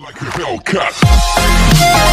Like a Hellcat.